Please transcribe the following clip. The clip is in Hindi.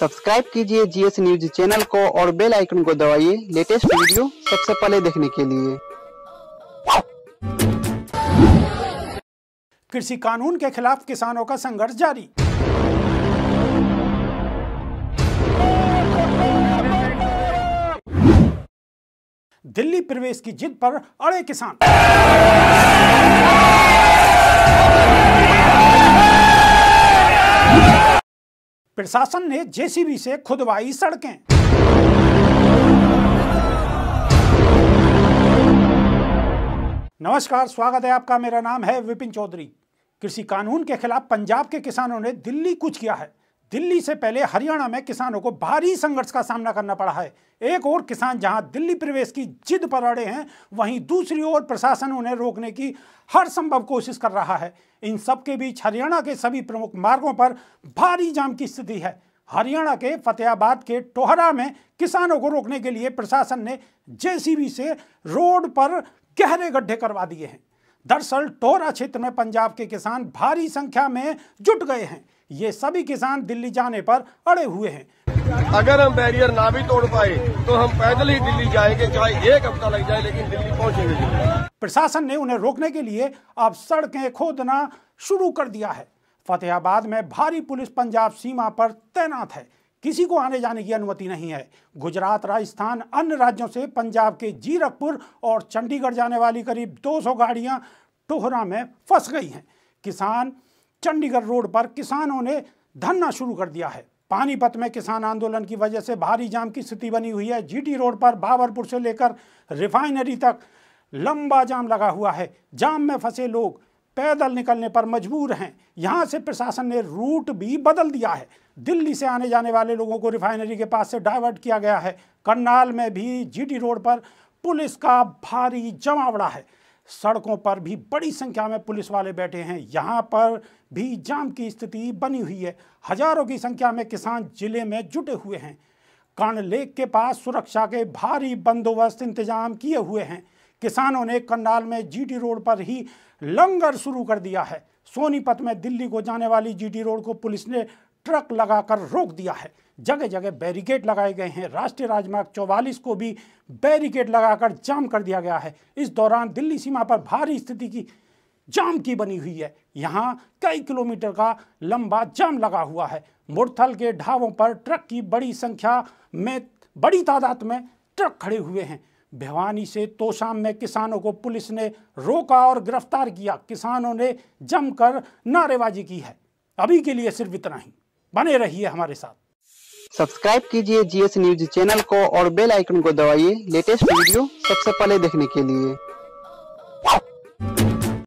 सब्सक्राइब कीजिए जीएस न्यूज़ चैनल को और बेल आइकन को दबाइए लेटेस्ट वीडियो सबसे पहले देखने के लिए। कृषि कानून के खिलाफ किसानों का संघर्ष जारी। दिल्ली प्रवेश की जिद पर अड़े किसान। प्रशासन ने जेसीबी से खुदवाई सड़कें। नमस्कार, स्वागत है आपका। मेरा नाम है विपिन चौधरी। कृषि कानून के खिलाफ पंजाब के किसानों ने दिल्ली कुछ किया है। दिल्ली से पहले हरियाणा में किसानों को भारी संघर्ष का सामना करना पड़ा है। एक और किसान जहाँ दिल्ली प्रवेश की जिद पर अड़े हैं, वहीं दूसरी ओर प्रशासन उन्हें रोकने की हर संभव कोशिश कर रहा है। इन सब के बीच हरियाणा के सभी प्रमुख मार्गों पर भारी जाम की स्थिति है। हरियाणा के फतेहाबाद के टोहरा में किसानों को रोकने के लिए प्रशासन ने जेसीबी से रोड पर गहरे गड्ढे करवा दिए हैं। दरअसल टोहरा क्षेत्र में पंजाब के किसान भारी संख्या में जुट गए हैं। ये सभी किसान दिल्ली जाने पर अड़े हुए हैं। अगर हम बैरियर ना भी तोड़ पाए तो हम पैदल ही दिल्ली जाएँगे चाहे एक हफ़्ता लग जाए लेकिन दिल्ली पहुँचेंगे प्रशासन ने उन्हें रोकने के लिए अब सड़कें खोदना शुरू कर दिया है। फतेहाबाद में भारी पुलिस पंजाब सीमा पर तैनात है। किसी को आने जाने की अनुमति नहीं है। गुजरात राजस्थान अन्य राज्यों से पंजाब के जीरकपुर और चंडीगढ़ जाने वाली करीब 200 गाड़ियाँ टोहरा में फंस गई हैं। किसान चंडीगढ़ रोड पर किसानों ने धरना शुरू कर दिया है। पानीपत में किसान आंदोलन की वजह से भारी जाम की स्थिति बनी हुई है। जीटी रोड पर बाबरपुर से लेकर रिफाइनरी तक लंबा जाम लगा हुआ है। जाम में फंसे लोग पैदल निकलने पर मजबूर हैं। यहाँ से प्रशासन ने रूट भी बदल दिया है। दिल्ली से आने जाने वाले लोगों को रिफाइनरी के पास से डाइवर्ट किया गया है। करनाल में भी जीटी रोड पर पुलिस का भारी जमावड़ा है। सड़कों पर भी बड़ी संख्या में पुलिस वाले बैठे हैं। यहाँ पर भी जाम की स्थिति बनी हुई है। हज़ारों की संख्या में किसान ज़िले में जुटे हुए हैं। कर्ण लेक के पास सुरक्षा के भारी बंदोबस्त इंतज़ाम किए हुए हैं। किसानों ने करनाल में जीटी रोड पर ही लंगर शुरू कर दिया है। सोनीपत में दिल्ली को जाने वाली जीटी रोड को पुलिस ने ट्रक लगाकर रोक दिया है। जगह जगह बैरिकेड लगाए गए हैं। राष्ट्रीय राजमार्ग चौवालीस को भी बैरिकेड लगाकर जाम कर दिया गया है। इस दौरान दिल्ली सीमा पर भारी स्थिति की जाम की बनी हुई है। यहाँ कई किलोमीटर का लंबा जाम लगा हुआ है। मुरथल के ढाबों पर ट्रक की बड़ी संख्या में, बड़ी तादाद में ट्रक खड़े हुए हैं। भिवानी से तोशाम में किसानों को पुलिस ने रोका और गिरफ़्तार किया। किसानों ने जमकर नारेबाजी की है। अभी के लिए सिर्फ़ इतना ही। बने रहिए हमारे साथ। सब्सक्राइब कीजिए जीएस न्यूज़ चैनल को और बेल आइकन को दबाइए लेटेस्ट वीडियो सबसे पहले देखने के लिए।